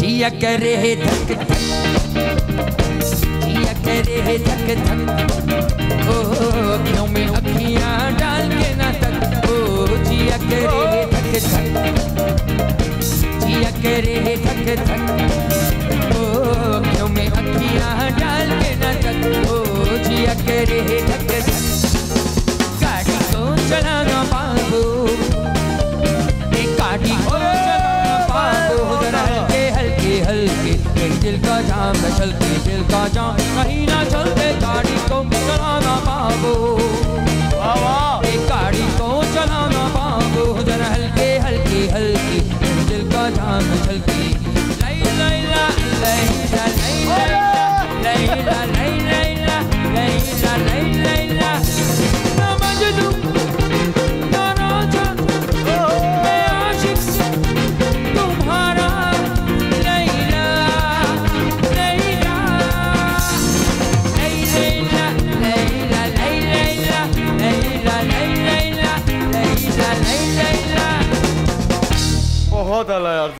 जिया करे धक धक। जिया करे धक धक। ओ अखियों में अखियाँ डाल के ना तक ओ, जिया करे धक धक। जिया करे धक धक। ओ अखियों में अखियाँ डाल के ना तक ओ, जिया करे धक धक। हल्के एक दिल का जाम न चलते दिल का जाम कहीं ना चलते गाड़ी को चलाना बाबू एक गाड़ी को चलाना बाबू जरा हल्के हल्के हल्के एक दिल का जाम न चलते लाई लाई ला लाई ला लाई ला लाई लाई ला बहुत आला यार